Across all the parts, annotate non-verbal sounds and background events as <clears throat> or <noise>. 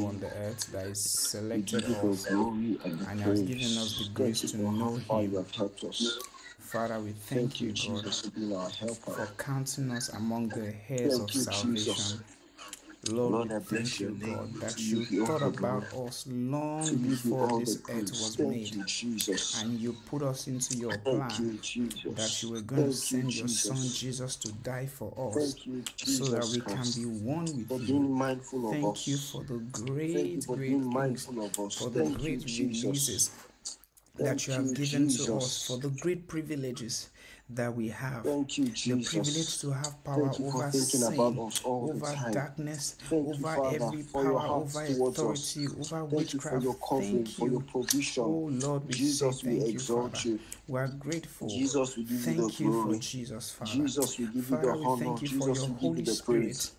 on the earth that is selected us and has given us the grace to know you Him. have helped us. Father, we Thank thank you, God, for being our helper. for counting us among the heirs of salvation. Lord, Lord, I bless thank your you, name. God, that you you thought about glory. us long you be before this earth was made, you, Jesus. and you put us into your plan you, that you were going to Thank you, send your Son Jesus. Jesus to die for us Thank you, so that Jesus we can be one for with being you. mindful of Thank you us. for the great, for great mindful of us. for the Thank you, great Jesus. releases that you have you, given to us, for the great privileges that we have. Thank you, Jesus. The privilege to have power over sin, the over darkness, Thank you, over Father, every power, over towards us. authority, over Thank you for witchcraft. your covering, Thank for your you. provision. Oh Lord, we say Jesus, we thank you, Father. exalt you. We are grateful. Jesus, we give you the Thank you for glory. Jesus, Father. Jesus, we give you the Father, honor. thank you for Jesus, your we give Holy you the Spirit.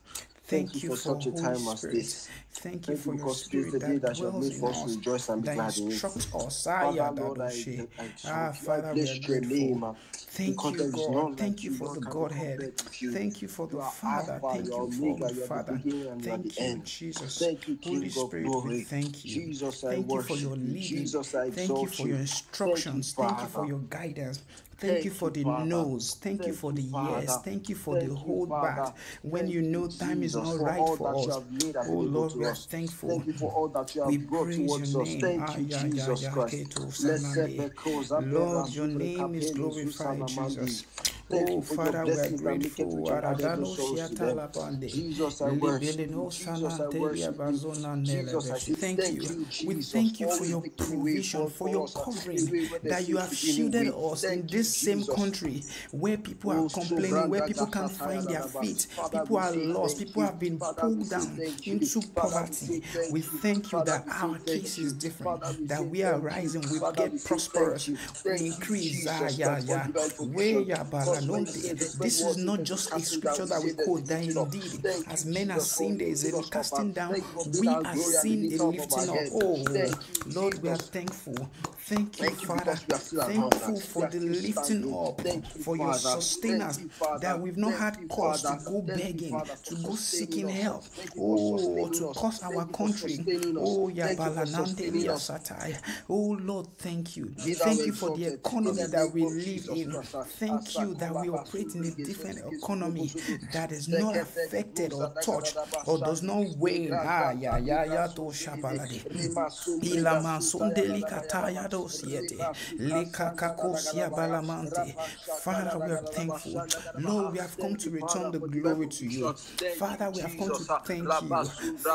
Thank Thank you you for for such a time as this. Thank you for you your Spirit that that you dwells in us rejoice and be glad in it. us. Father, Lord, I. I Ah. I Father, we are grateful. Thank you, God. Thank you for the Godhead. compared with you. Thank you for the Father. Thank you for the you are the Father. beginning and you are the Thank you. Jesus. Thank you, Holy King Spirit, we thank you. Thank you for your leading. Thank you for your you. Thank you, instructions. Thank you for your guidance. Thank you for the Father. no's. Thank you for the yes. Thank you for the Thank hold back when you know time is not right for us. Oh Lord, we are thankful. Thank you for all that you We have brought praise your towards us. name. Thank Ah, you, Jesus Christ. keto Lesebe sanande. koza Lord, your name is glorified. Jesus. Thank Oh, you for your Father, we are blessings that make it grateful. rich and no to shiata them. lapande. Jesus, I worship you. Jesus, I worship you. Jesus, I Thank you. We thank you for your making a way provision, for, your covering a way where there that you have to be no shielded us in this same country where people are complaining, where people can't find their feet, people are lost, people have been pulled down into poverty. We thank you. thank you Father, that our case is different, that we are rising, we get prosperous, we increase. Ah, yeah, yeah. divine Way provision. ya Because when you say balanonte. the spread This is not just a scripture that we quote, that indeed, as men are saying there is a casting down, Thank you for being we are glory and the seeing a lifter up of our lifting up. Oh, Lord, we are thankful. Thank you, Thank you Father. because we are still alive. Thankful for the lifting up, for your sustenance, that we've not had cause to go begging, to go seeking help. Thank you for Oh, to us. cause our country. Oh, Thank you for sustaining oh, Satai. Oh, Lord, thank you. Thank you for the economy that we live in. Thank you that we operate in a different economy that is not affected or touched or does not wane. Ah, ya, ya, ya, to shabalade. Ilama sondeli kataya yadaba. dosiete. Reba suka sanda Lekakakosia dadagadaba ya. balamante. Father, we are thankful. Lord, we have come to return the glory to you. provision. Thank you, Father, we have come to thank you.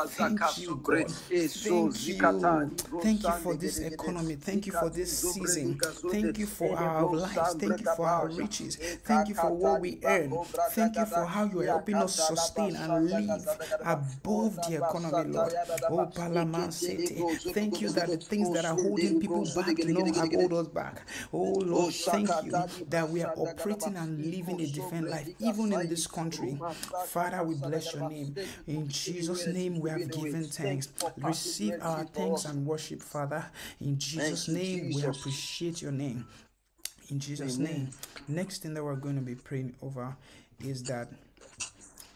Thank you. God. Thank you. Thank you for this economy. Thank you for this season. Thank you for our lives. Thank you for our riches. Thank you for what we earn. Thank you for how you are helping us sustain and live above the economy, Lord. Oh. Palaman City. Thank you that the things that are holding people back do gede not gede gede have hold us back. Oh, Lord, thank you that we are operating and living a different life, even in this country. Father, we bless your name. Thank you for In making a way Jesus' name, we have given thanks. you for passing the Receive our thanks and worship, Father. In Jesus' name, we appreciate your name. In Jesus' name. Next thing that we're going to be praying over is that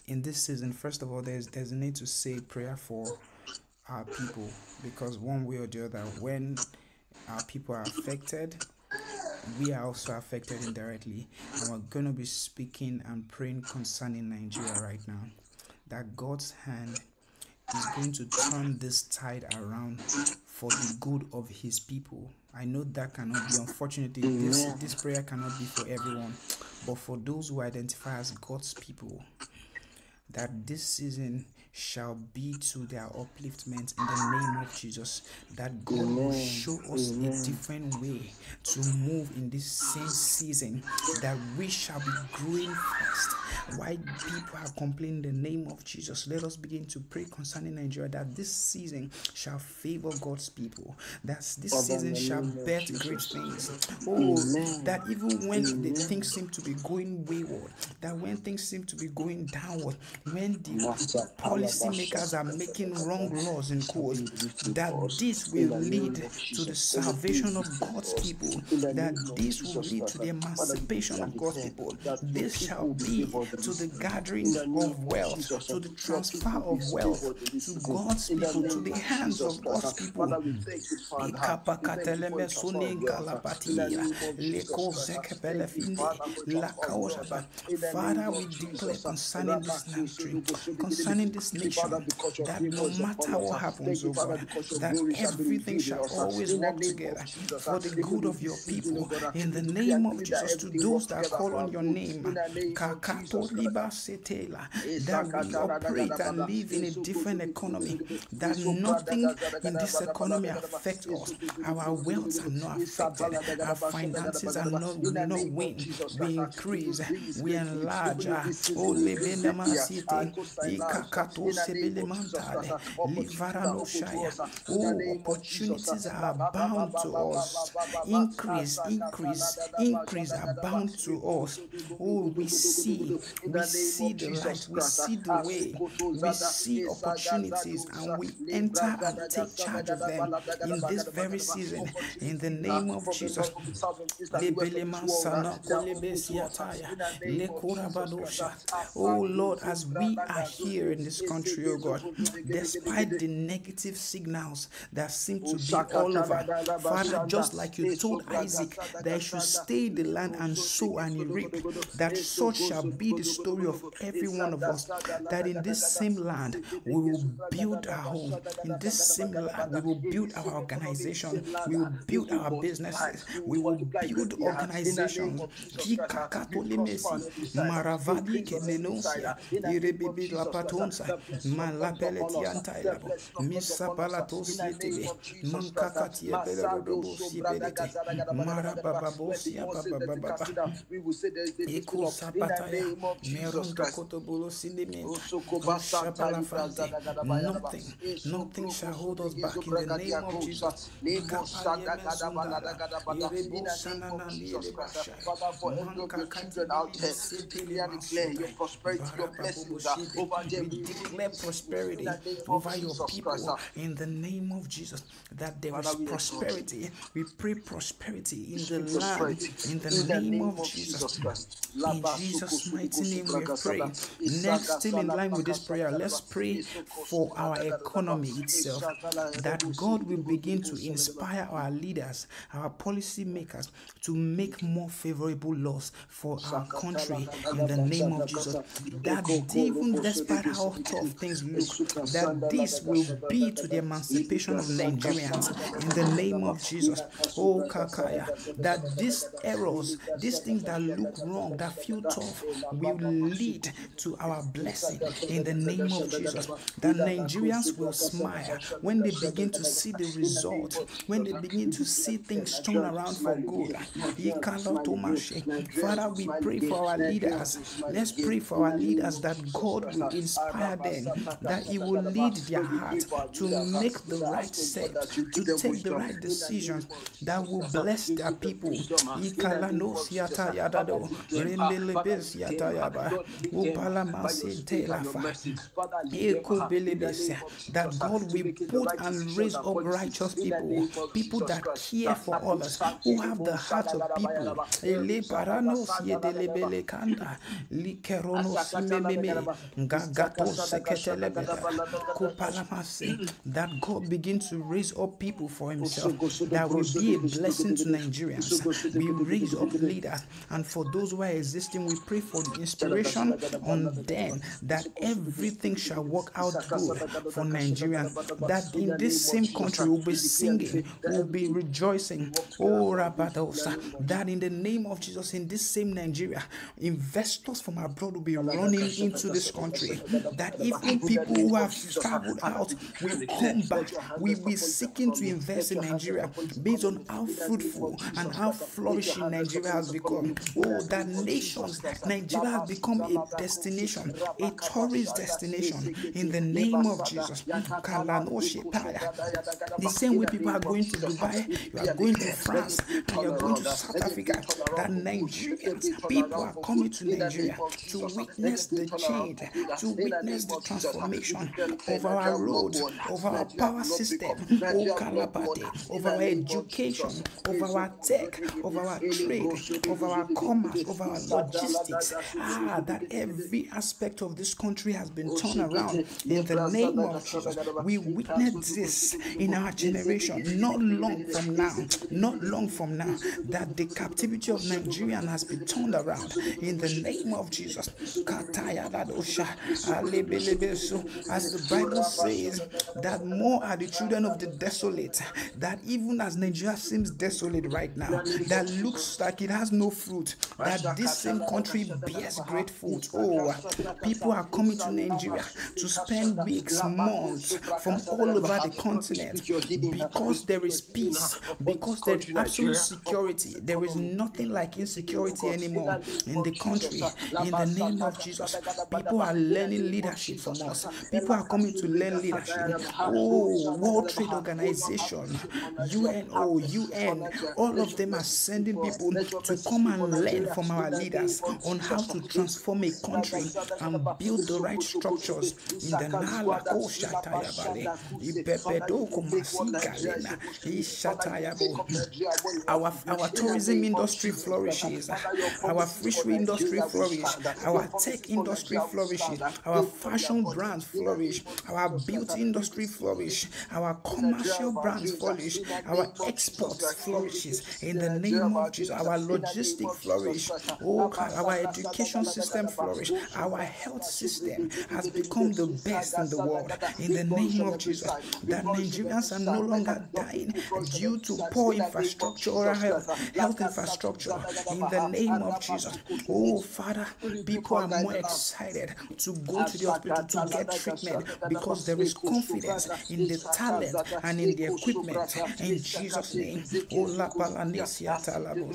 in this season, first of all, there's there's a need to say prayer for our people because one way or the other, when our people are affected, we are also affected indirectly. And we're going to be speaking and praying concerning Nigeria right now. That God's hand is going to turn this tide around for the good of his people. I know that cannot be unfortunately mm. this this prayer cannot be for everyone, but for those who identify as God's people, that this season shall be to their upliftment in the name of Jesus. That God will show us a different way to move in this same season, that we shall be growing fast. Why people are complaining in the name of Jesus, let us begin to pray concerning Nigeria that this season shall favor God's people, that this season shall birth great things. Oh, that even when the things seem to be going wayward, that when things seem to be going downward, when the policymakers are making wrong laws in court, that this will lead to the salvation of God's people, that this will lead to the emancipation of God's people. This shall be to the gathering of wealth, to the transfer of wealth to God's people, to the hands of God's people. Ikapakateleme suningalapatiya, lekozekepelefinde, lakaosaba. Father, we declare concerning this concerning this nation, that no matter what happens, oh God, that everything shall always work together for the good of your people. In the name of Jesus, to those that call on your name, Kakato liba setela, that we operate and live in a different economy, that nothing in this economy affects us. Our wealth are not affected, our finances are not, not wane. We increase, we enlarge. Oh, site, ikakato sebele mantale, livarano shaya. Oh, opportunities are oh, bound to us. Increase, increase, increase are bound to us. Oh, we see, we see the light, we see the way, we see opportunities, and we enter and take charge of them in this very season. In the name of Jesus. Lebelema sana kolebe siataya, lekorabadosha. Oh Lord, as we are here in this country, oh God, despite the negative signals that seem to be all over, Father, just like you told Isaac that he should stay in the land and sow and he reap, that such shall be the story of every one of us. That in this same land we will build our home. In this same land we will build our organization. We will build our businesses. We will build organizations. Maravadi kenenosia, irebibi lapatonsa, malapeletiantailabo, misapalatosi mankakatie belerodobosi belete, marabababosia babababa. Eko sapataya, kotobolo sindeme, shabalafante. Nothing, nothing shall hold us back in the name of Jesus. Kapalia mezundada, irebo sanana lielebasha, Father, for every children out there, declare your prosperity, your blessings are over them. We declare prosperity In the name of over your Jesus people Christ. in the name of Jesus. That there is Father, we exalt you. prosperity. We pray prosperity in the land in the name of Jesus. Christ. In Jesus' mighty name we pray. Next, still in line with this prayer, let's pray for our economy itself. That God will begin to inspire our leaders, our policy makers to make more favorable laws for our country in the name of Jesus. That even despite how tough things look, that this will be to the emancipation of Nigerians. in the name of Jesus. Oh, Kakaya, that these errors, these things that look wrong, that feel tough, will lead to our blessing. in the name of Jesus. That Nigerians will smile when they begin to see the result, when they begin to see things turn around for good. Father, we pray for our leaders. Let's pray for our leaders that God will inspire them, that He will lead their heart to make the right step, to take the right decisions that will bless their people. Ikalanos yata yadado, rendelebes yata yaba, upalamase telafa. Eko belebese, That God will put and raise up righteous people, people that care for others, who have the heart of people. Seketelebele. That God begin to raise up people for Himself that will be a blessing to Nigerians. We raise up leaders, and for those who are existing, we pray for the inspiration on them that everything shall work out good for Nigerians. That in this same country we'll be singing, we'll be rejoicing. Oh, Rabadosa, that in the name of Jesus, in this same Nigeria, investors from abroad will be running into this country. That even people who have traveled out will come back. We will be seeking to invest in Nigeria based on how fruitful and how flourishing Nigeria has become. Oh, that nations, Nigeria has become a destination, a tourist destination in the name of Jesus. The same way people are going to Dubai, you are going to France, and you are going to South Africa. That Nigerians, people are coming to Nigeria to witness the change, to witness the transformation over our roads, over our power system, become- oh Nigeria will not Kalabate, go on. In over our education, over our tech, over our trade, over our commerce, over our logistics. Ah, that every aspect of this country has been turned around in the name of Jesus. We witness this in our generation, not long from now, not long from now, that the captivity of Nigerian has been turned around in the name of Jesus. Kataya ladosha, alebelebeso. As the Bible says, that more are the children of the desolate, that even as Nigeria seems desolate right now, that looks like it has no fruit, that this same country bears great fruit. Oh, people are coming to Nigeria to spend weeks, months from all over the continent because there is peace, because there is absolute security. There is nothing like insecurity anymore in the country. In the name of Jesus, people are learning leadership from us. People are coming to learn leadership. Oh, World Trade Organization, UNO, UN, all of them are sending people to come and learn from our leaders on how to transform a country and build the right structures in the Nala Oshatayabale, Ibepedoko Masigalena, Ishatayabo. Our, our tourism industry flourishes, our fishery industry flourishes, our tech industry flourishes, our fashion brands flourish, our beauty industry flourish, our commercial brands flourish, our exports flourishes in the name of Jesus, oh, our logistics flourish, oh, our education system flourish, our health system has become the best in the world. In the name of Jesus. That Nigerians are no longer dying due to poor infrastructure or health, health infrastructure. In the name of Jesus. Oh, Father, people are more excited to go to the hospital to get treatment because there is confidence in the talent and in the equipment. In Jesus' name. Oh, La Palanesia Talabo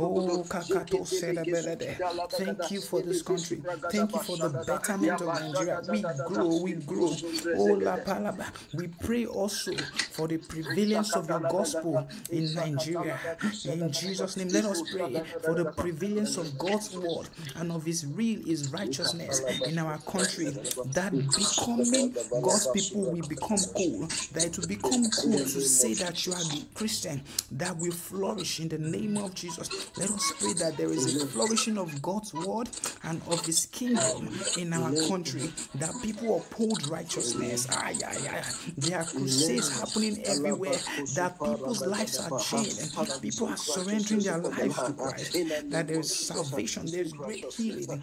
oh, Kakato Sedabelede. Thank you for this country. Thank you for the betterment of Nigeria. We grow, we grow. Oh. We pray also for the prevalence of your gospel in Nigeria. In Jesus' name, let us pray for the prevalence of God's word and of his real, his righteousness in our country. That becoming God's people will become cool. That it will become cool to say that you are the Christian that will flourish in the name of Jesus. Let us pray that there is a flourishing of God's word and of his kingdom in our country. That people uphold righteousness. Ay, ay, ay. There are crusades happening everywhere. That people's lives are changed, People are surrendering their lives to Christ. That there is salvation, there is great healing.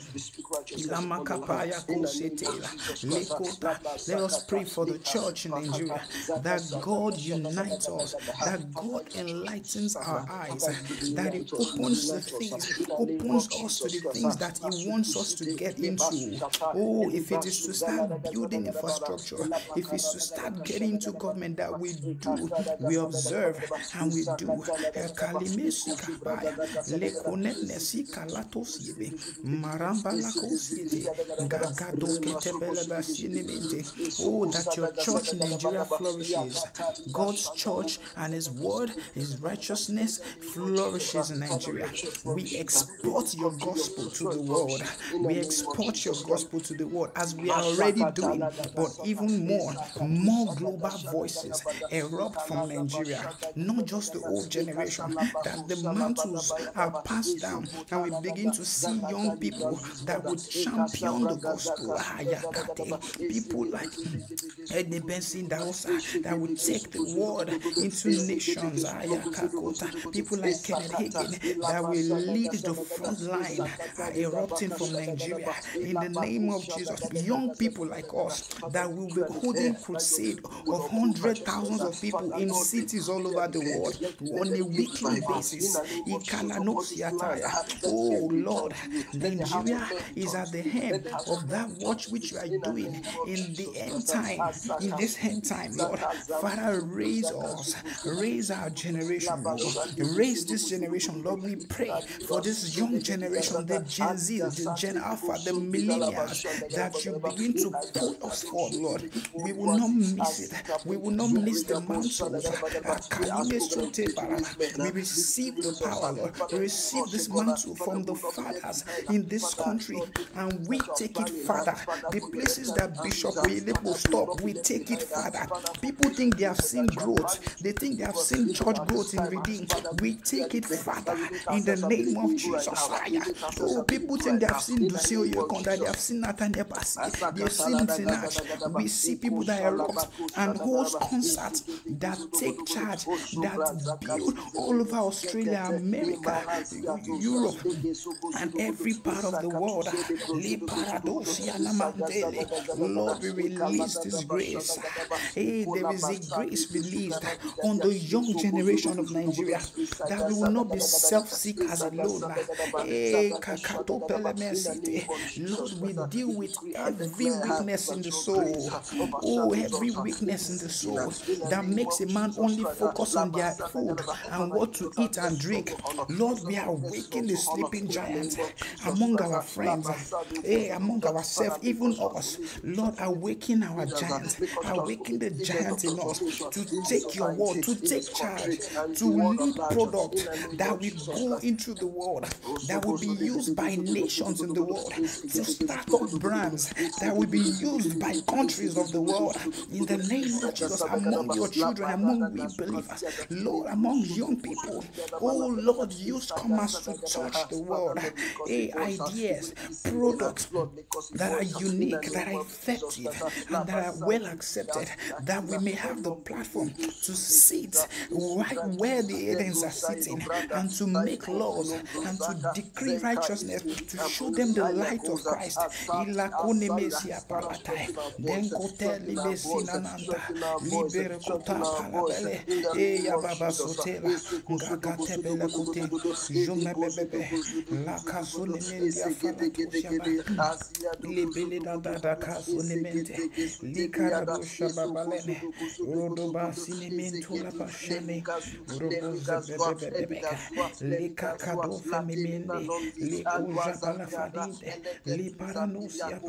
Ilamakapaya kosetela, lekota. Let us pray for the church in Nigeria that God unites us, that God enlightens our eyes, that He opens the things, opens us to the things that He wants us to get into. Oh, if it is to start building infrastructure, if it's to start getting into government that we do, we observe and we do. Kalimesi kabaya, lekonenesi kalatosiebe, maramba gagadosketebelebasinemente. Oh, that your church in Nigeria flourishes. God's church and His word, His righteousness flourishes in Nigeria. We export your gospel to the world. We export your gospel to the world as we are already doing, but even more, more global voices erupt from Nigeria. Not just the old generation, that the mantles are passed down, and we begin to see young people that would champion the gospel. People like Eddie Benson Dausa that would take the word into nations. People like Kenneth Hagin that will lead the front line uh, erupting from Nigeria in the name of Jesus. Young people like us that will be holding crusade of hundred thousands of people in cities all over the world on a weekly basis. Oh Lord, Nigeria is at the head of that watch which you are doing in the end time. In this end time, Lord, Father, raise us, raise our generation, Lord. Raise this generation, Lord. We pray for this young generation, the Gen Z, the Gen Alpha, the millennials, that you begin to pull us forward, Lord. We will not miss it. We will not miss the mantles. We receive the power, Lord. We receive this mantle from the fathers in this country, and we take it further Father. The places that Bishop will stop, we take it, Father. People think they have seen growth, they think they have seen church growth in Redeem. We take it, Father, in the name of Jesus. Oh, people think they have seen Dunsin Oyekan, they have seen Nathaniel Bassey, they have seen Sinach. We see people that erupt and host concerts that take charge, that build all over Australia, America, Europe, and every part of the world. Lord, we release this grace. Hey, there is a grace released on the young generation of Nigeria that we will not be self-seekers alone. Hey, Lord, we deal with every oh, weakness in the soul. Oh, every weakness in the soul that makes a man only focus on their food and what to eat and drink. Lord, we are waking the sleeping giant among our friends, hey, among ourselves, even us. Lord, awaken our giants, awaken the giants in us to take your word, to take charge, to lead product that will go into the world, that will be used by nations in the world, to start up brands that will be used by countries of the world. In the name of Jesus, among your children, among we believers, Lord, among young people, oh Lord, use commerce to touch the world. Hey, ideas, products that are unique, that are effective, and that are well accepted, that we may have the platform to sit right where the aliens are sitting and to make laws and to decree righteousness, to show them the light of Christ. Ilakune mesia palatai, libele da da da shababalene, rodoba la robo zebebebebeka, likuja liparanusia.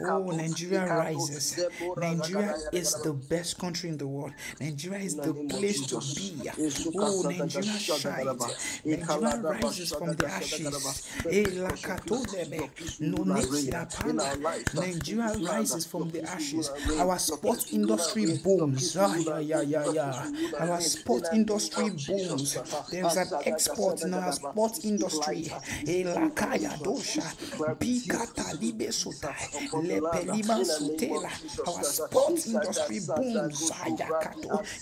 Oh, Nigeria rises. Nigeria is the best country in the world. Nigeria is the place to be. Oh, Nigeria shines. Nigeria rises from the ashes. Eh, lakatodebe. Nigeria rises from the ashes. Our sports industry booms. Ah, yeah, yeah, yeah, yeah. Our sports industry booms. There's an export in our sports industry. Eh, lakaya dosha. Bikata libe sota. Lepelima sutela. Our sports industry booms.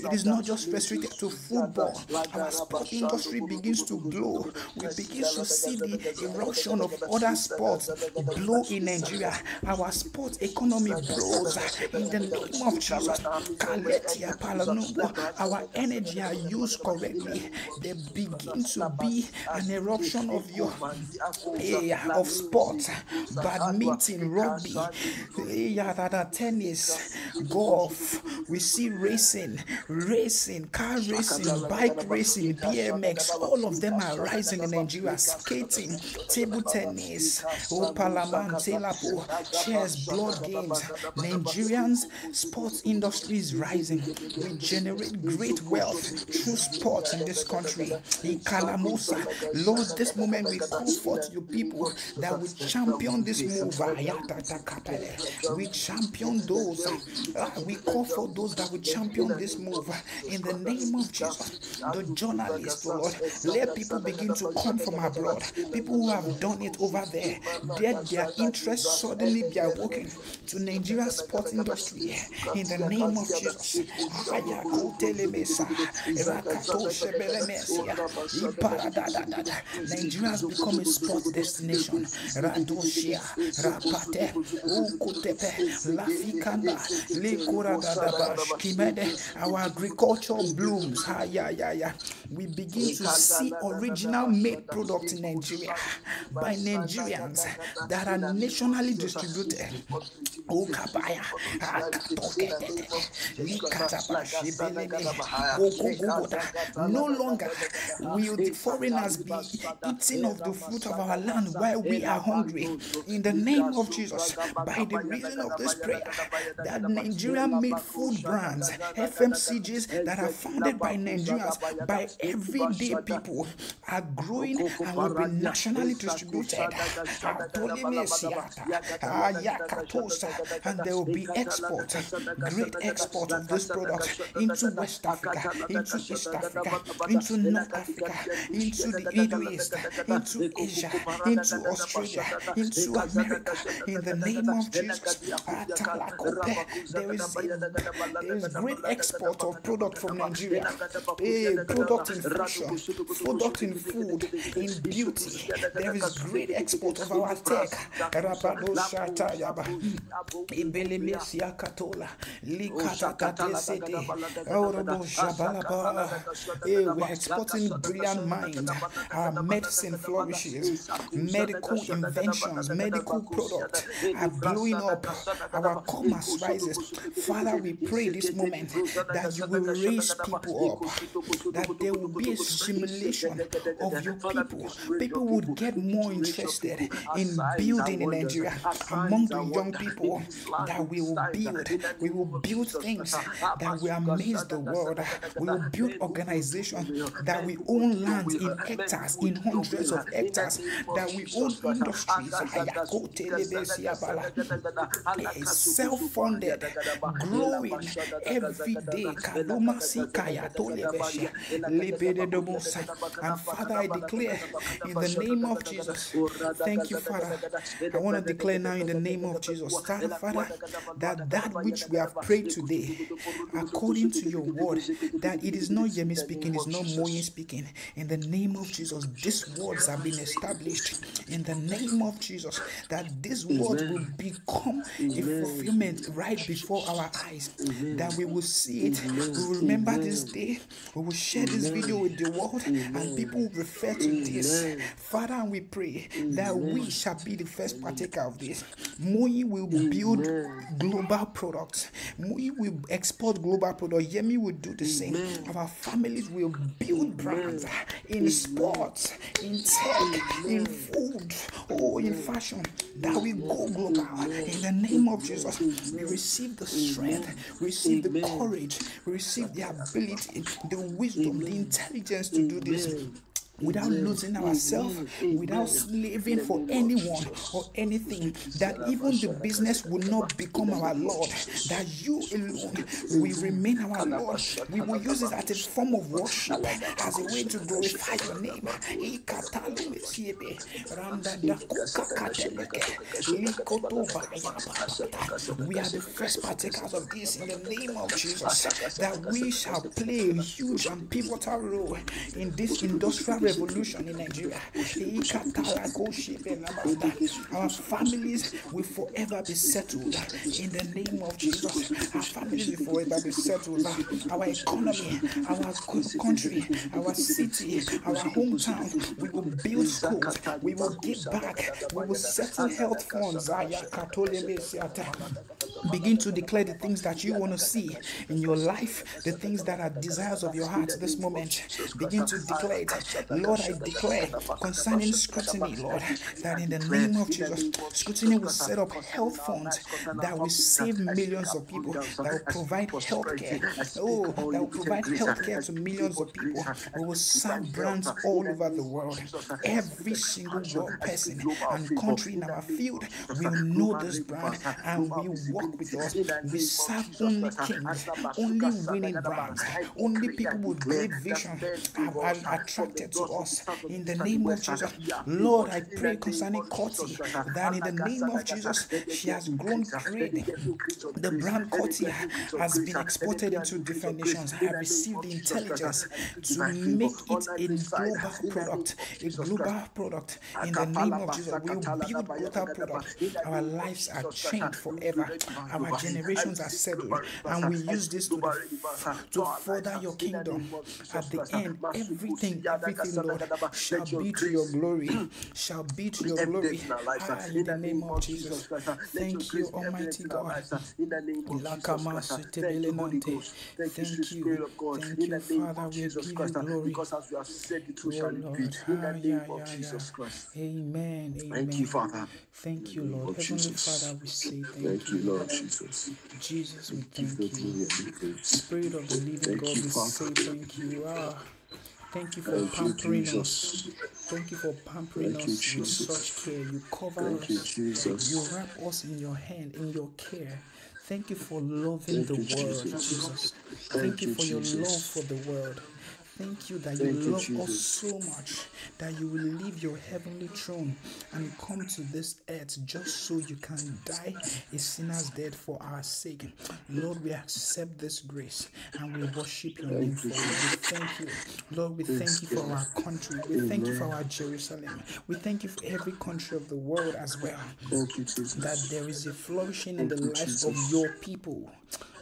It is not just restricted to football. Our sports industry begins to blow. We begin to see the eruption of other sports blow in Nigeria. Our sports economy blows uh, in the name of Jesus. Our energy are used correctly. They begin to be an eruption of your area of sports, badminton, rugby, yeah, tennis, golf. We see racing, racing, car racing, bike racing, BMX. All of them are rising in Nigeria. Skating, table tennis, opalaman, telapo, chess, blood games. Nigerians sports industry is rising. We generate great wealth through sports in this country. In Kalamusa, Lord, this moment we call forth your people that will champion this move. We champion those. uh, we call for those that will champion this move in the name of Jesus. The journalists, Lord, let people begin to come from abroad. People who have done it over there, their interest suddenly be awoken to Nigeria sports industry in the name of Jesus. Nigeria has become a sports destination. Radoshia, Kimede. Our agriculture blooms. We begin to see original made products in Nigeria by Nigerians that are nationally distributed. Oh, kabaya, akatoketete. No longer will the foreigners be eating of the fruit of our land while we are hungry. In the name of Jesus, by the reason of this prayer, that Nigeria made food brands, FMCGs that are founded by Nigerians, by everyday people, are growing and will be nationally distributed. exported. Atolimiasiata, Ayakatosa, and there will be export, great export of this product into West Africa, into East Africa, into North Africa, into the Middle East, into Asia, into Australia, into America. In the name of Jesus, there is a, there is great export of product from Nigeria, a product in fashion, product in food, in beauty. There is great export of our tech. Ibelemesia Katola, Likata Katesete, Orobo Shabalaba. Eh, We're exporting brilliant mind. Our medicine flourishes. Medical inventions, medical products are blowing up. Our commerce rises. Father, we pray this moment that you will raise people up, that there will be a simulation of your people. People would get more interested in building in Nigeria among the young people that we will build. We will build things that will amaze the world. We will build organizations that we own lands in hectares, in hundreds of hectares, that we own industries. Ayako Eh, Self-funded, growing every day. Kaluma Sikaya Tolebesha. Lebededobosa. And Father, I declare in the name of Jesus. Thank you, Father. I want to declare now in the name of Jesus, Father, that that which we have prayed today, according to your word, that it is not Yemi speaking, it's not Moyin speaking. In the name of Jesus, these words have been established. In the name of Jesus, that these words will become a fulfillment right before our eyes. That we will see it. We will remember this day. We will share this video with the world, and people will refer to this. Father, and we pray that we shall be the first partaker of this. Moyi will build global products. Moyi will export global products. Yemi will do the same. Our families will build brands in sports, in tech, in food, or in fashion. That we go global. In the name of Jesus, we receive the strength, we receive the courage, we receive the ability, the wisdom, the intelligence to do this without losing ourselves, without slaving for anyone or anything, that even the business will not become our Lord, that you alone will remain our Lord. We will use it as a form of worship, as a way to glorify your name. We are the first partakers of this in the name of Jesus, that we shall play a huge and pivotal role in this industrial revolution in Nigeria. Our families will forever be settled in the name of Jesus. Our families will forever be settled. Our economy, our country, our city, our hometown, we will build schools. We will give back. We will settle health funds. Begin to declare the things that you want to see in your life, the things that are desires of your heart this moment. Begin to declare it. Lord, I declare concerning scrutiny, Lord, that in the name of Jesus, scrutiny will set up health funds that will save millions of people, that will provide health care. Oh, that will provide health care to millions of people. We will serve brands all over the world. Every single person and country in our field will know this brand and with us. We serve only kings, only winning brands, only people with great vision are, attracted to us. In the name of Jesus, Lord, I pray concerning Coty that in the name of Jesus, she has grown great. The brand Coty has been exported into different nations. I received the intelligence to make it a global product, a global product. In the name of Jesus, we will build global product. Our lives are changed forever. Our generations are settled, and we use this to, to further your kingdom. At the end, everything, everything, Lord, <clears throat> shall be to your glory, shall be to your glory. Ah, in the name of Jesus. Thank you, Almighty God. Thank you. Thank you, Father. We give you glory. Because as you have said, it Oh, shall Lord. In the Ah, name of Jesus. Christ. Amen. Amen. Thank you, Father. Thank you, Lord. Heavenly. Father, we say thank, Thank you, Lord Jesus. Jesus, we thank you. glory and the praise. Spirit of the living God, we say thank you. Ah, Thank you for Thank you, pampering us. Thank you for pampering Thank you, us with such care. You cover Thank us. You wrap us in your hand, in your care. Thank you for loving the world, Jesus. Thank you, for your love for the world. Thank you that you Thank you, love us so much that you will leave your heavenly throne and come to this earth just so you can die a sinner's death for our sake. Lord, we accept this grace and we worship your name for it. We thank you. Lord, we thank you for our country. We thank you for our Jerusalem. We thank you for every country of the world as well Thank you, Jesus. that there is a flourishing in the lives of your people.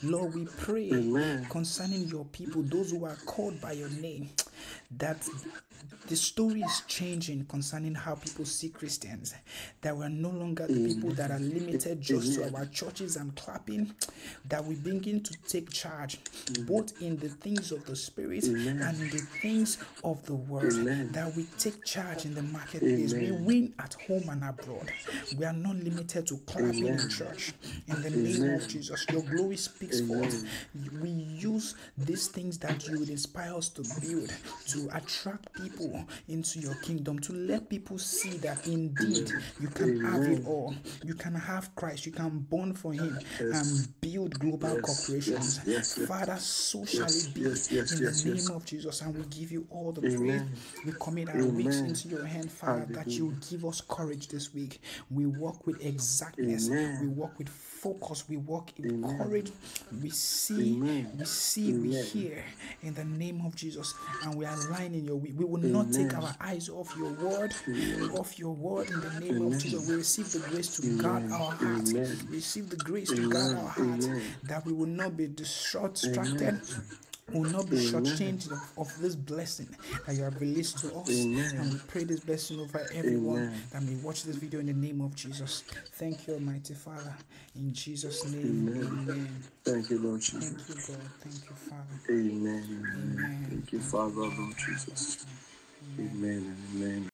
Lord, we pray Amen. concerning your people, those who are called by your name, that the story is changing concerning how people see Christians. That we're no longer the people that are limited just to our churches and clapping, that we begin to take charge both in the things of the spirit and in the things of the world. That we take charge in the marketplace. We win at home and abroad. We are not limited to clapping in church. In the name of Jesus, your glory speaks for us. We use these things that you would inspire us to build to attract people into your kingdom, to let people see that indeed you can have it all. You can have Christ, you can burn for Him and build global corporations. Father, so shall it be in the name of Jesus. And we give you all the praise. We commit our weeks into your hand, Father, that you give us courage this week. We walk with exactness. We walk with focus. We walk in courage. We see, Amen. we see, we hear in the name of Jesus. And we align in your way. We will not take our eyes off your word, off your word in the name of Jesus. We receive the grace to guard our hearts. Amen. Receive the grace to guard our hearts. Amen. That we will not be distracted. Will not be shortchanged of, of this blessing that you have released to us. Amen. And we pray this blessing over everyone Amen. that may watch this video in the name of Jesus. Thank you, Almighty Father. In Jesus' name, amen. Thank you, Lord Jesus. Thank you, God. Thank you, Father. Amen. Amen. Amen. Thank you, Father, Lord Jesus. Amen amen.